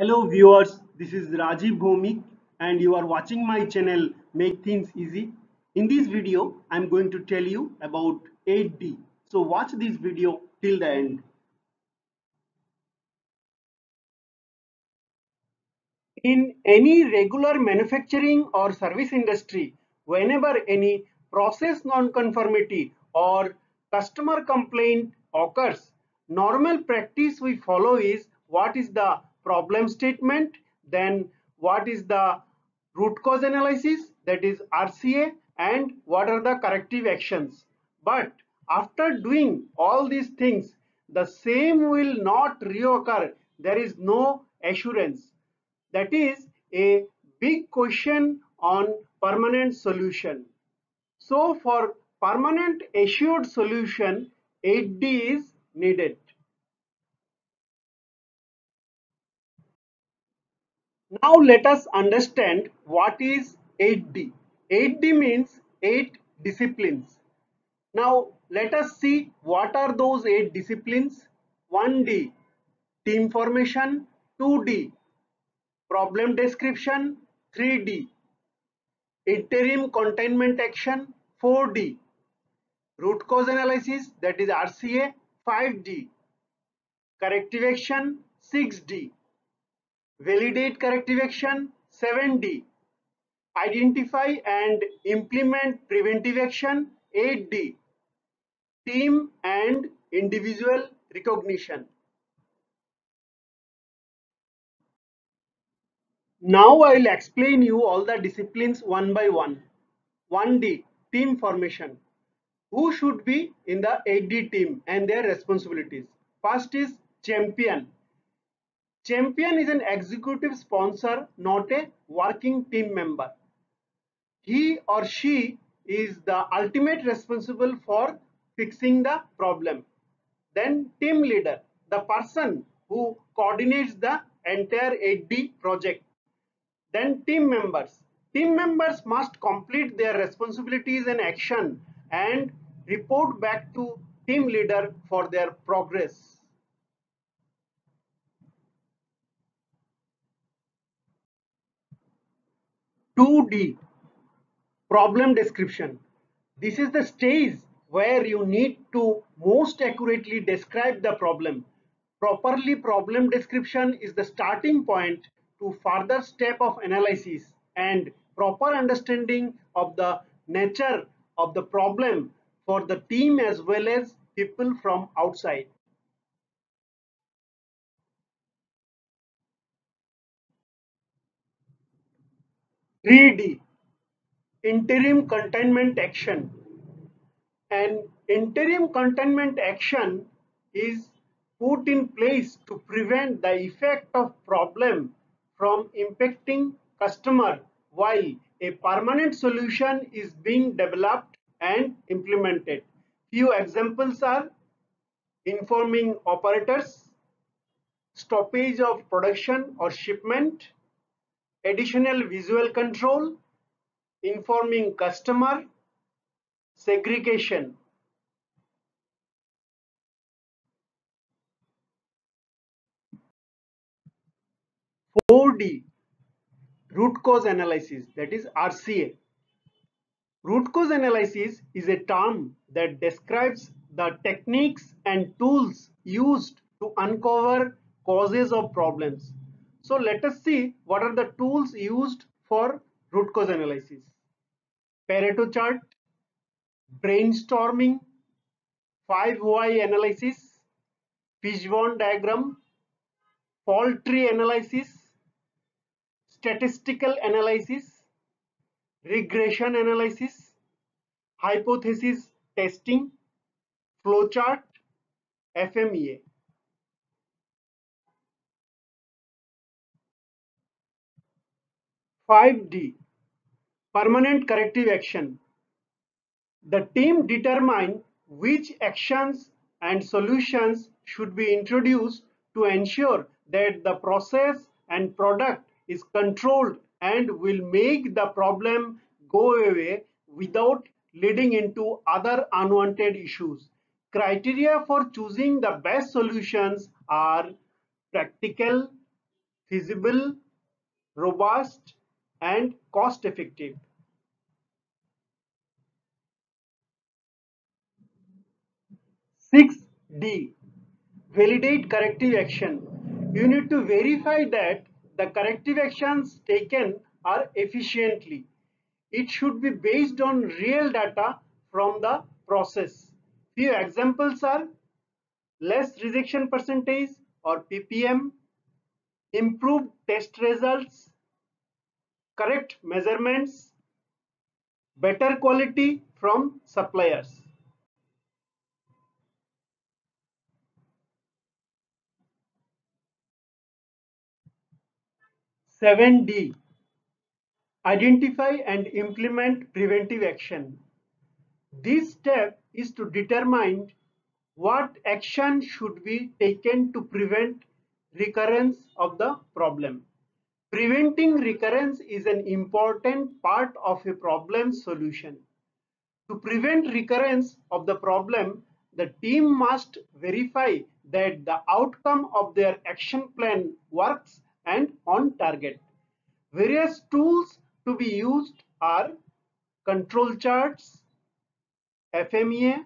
Hello viewers, this is Rajiv Bhomik and you are watching my channel Make Things Easy. In this video, I'm going to tell you about 8D. So watch this video till the end. In any regular manufacturing or service industry, whenever any process non-conformity or customer complaint occurs, normal practice we follow is what is the problem statement, then what is the root cause analysis that is RCA and what are the corrective actions. But after doing all these things, the same will not reoccur. There is no assurance that is a big question on permanent solution. So for permanent assured solution, 8D is needed. Now let us understand what is 8D. 8D means 8 disciplines. Now let us see what are those 8 disciplines. 1D, team formation, 2D, problem description 3D, interim containment action 4D, root cause analysis that is RCA 5D, corrective action 6D, validate corrective action 7D, identify and implement preventive action 8D, team and individual recognition. Now I will explain you all the disciplines one by one. 1D team formation. Who should be in the 8D team and their responsibilities? First is champion. Champion is an executive sponsor, not a working team member. He or she is the ultimate responsible for fixing the problem. Then team leader, the person who coordinates the entire 8D project then team members. Team members must complete their responsibilities and action and report back to team leader for their progress. Two D problem description. This is the stage where you need to most accurately describe the problem. Properly problem description is the starting point to further step of analysis and proper understanding of the nature of the problem for the team as well as people from outside. Three D interim containment action. An interim containment action is put in place to prevent the effect of problem from impacting customer while a permanent solution is being developed and implemented. Few examples are informing operators, stoppage of production or shipment, additional visual control, informing customer, segregation. 4D root cause analysis that is RCA. Root cause analysis is a term that describes the techniques and tools used to uncover causes of problems. So let us see what are the tools used for root cause analysis. Pareto chart, brainstorming, 5 why analysis, fishbone diagram, fault tree analysis, statistical analysis, regression analysis, hypothesis testing, flowchart, FMEA. Five D permanent corrective action. The team determine which actions and solutions should be introduced to ensure that the process and product is controlled and will make the problem go away without leading into other unwanted issues. Criteria for choosing the best solutions are practical, feasible, robust and cost effective. Six D validate corrective action. You need to verify that the corrective actions taken are efficiently. It should be based on real data from the process. Few examples are less rejection percentage or PPM, improved test results, correct measurements, better quality from suppliers. 7D Identify and implement preventive action. This step is to determine what action should be taken to prevent recurrence of the problem. Preventing recurrence is an important part of a problem solution. To prevent recurrence of the problem, the team must verify that the outcome of their action plan works and on target. Various tools to be used are control charts, FMEA,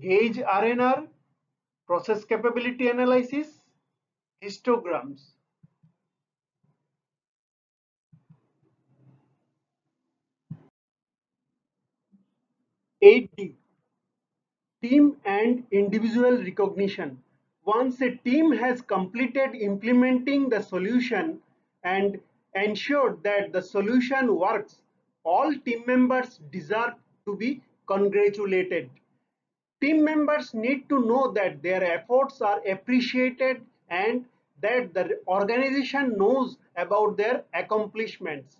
gauge R&R, process capability analysis, histograms. Eight D team and individual recognition. Once a team has completed implementing the solution and ensured that the solution works, all team members deserve to be congratulated. Team members need to know that their efforts are appreciated and that the organization knows about their accomplishments.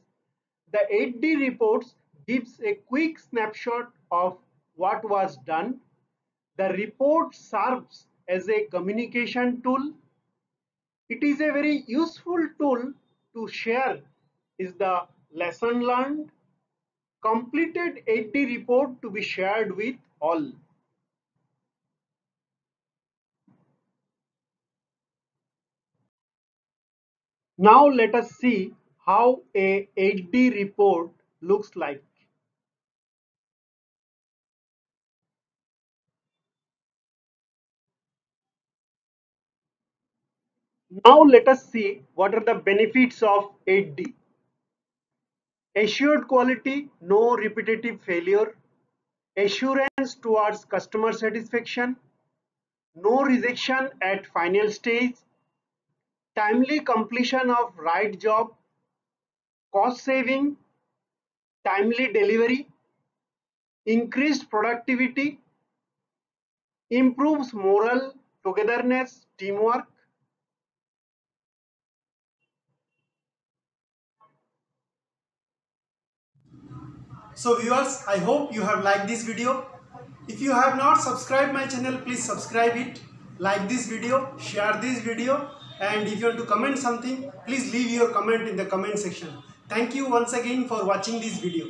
The 8D reports gives a quick snapshot of what was done. The report serves as a communication tool. It is a very useful tool to share is the lesson learned, completed 8D report to be shared with all. Now let us see how a 8D report looks like. Now let us see what are the benefits of 8D. Assured quality, no repetitive failure, assurance towards customer satisfaction, no rejection at final stage, timely completion of right job, cost saving, timely delivery, increased productivity, improves moral togetherness, teamwork, So viewers, I hope you have liked this video. If you have not subscribed my channel, please subscribe it, like this video, share this video and if you want to comment something, please leave your comment in the comment section. Thank you once again for watching this video.